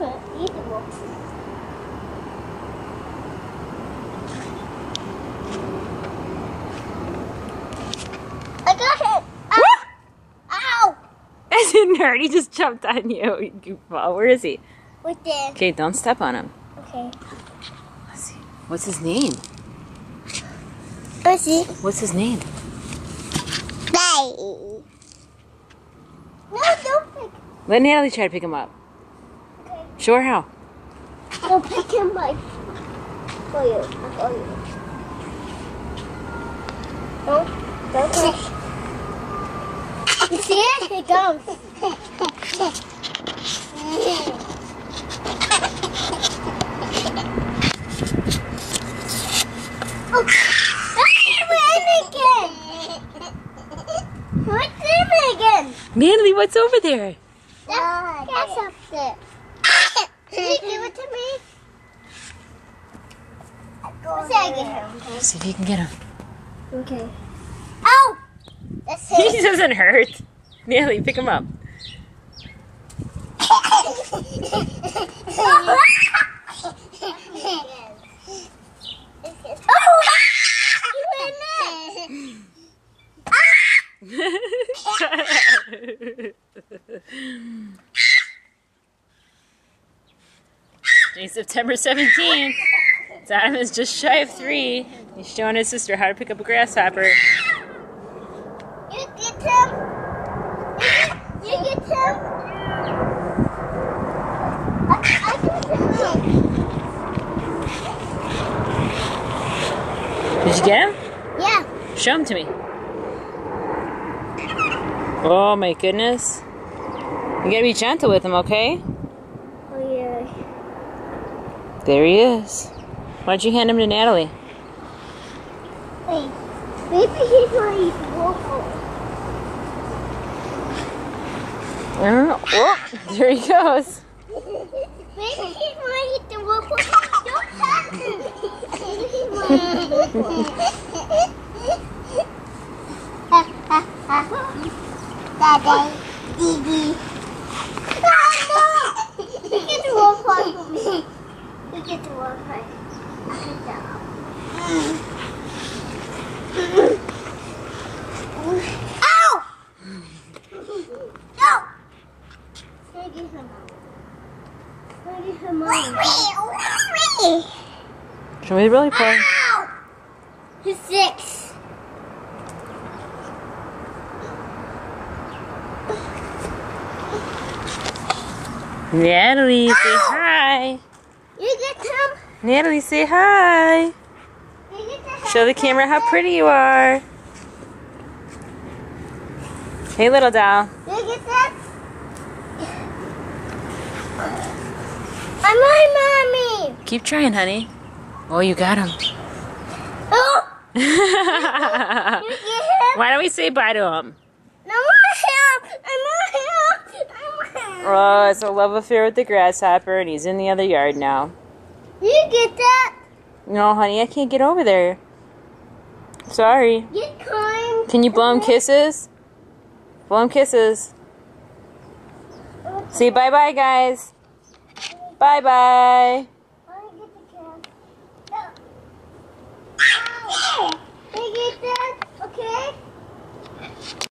can't eat the. I got it! Ow! Ow! That didn't hurt. He just jumped on you. you goofball. Where is he? With this. Okay, don't step on him. Okay. Let's see. What's his name? Let's see. What's his name? Bye. No, don't pick. Let Natalie try to pick him up. Her how. Don't pick him like for you. I'll for you. Don't, don't push. You see it? Here it comes. Oh. What's in again? Natalie, what's over there? That, that's up there. Can you give it to me? Let's see I get him. See if you can get him. Okay. Ow! That's He it. doesn't hurt. Natalie, pick him up. Oh! Today's September 17th. Adam is just shy of three. He's showing his sister how to pick up a grasshopper. You get him? You get him? I, I get him. Did you get him? Yeah. Show him to me. Oh my goodness. You gotta be gentle with him, okay? There he is. Why'd you hand him to Natalie? Wait. Maybe he's gonna eat waffle. Uh, oh, there he goes. Maybe he's eat the waffle. Don't touch him. He's gonna eat the. Daddy, Didi. Oh no! You get the You get the waffle. Good. Ow! No! Can I get her mom? Can I get mom? Should we really play? Ow! He's six. Natalie, say hi. Natalie, say hi. You get the Show the camera how pretty you are. Hey, little doll. You get that? I'm my mommy. Keep trying, honey. Oh, you got him. Oh, Why you get him? don't we say bye to him? No more him. I'm not him. I'm him. Oh, it's a love affair with the grasshopper, and he's in the other yard now. Get that? No, honey, I can't get over there. Sorry. Get kind. Can you blow him kisses? Blow him kisses. Say bye bye, guys. Bye bye.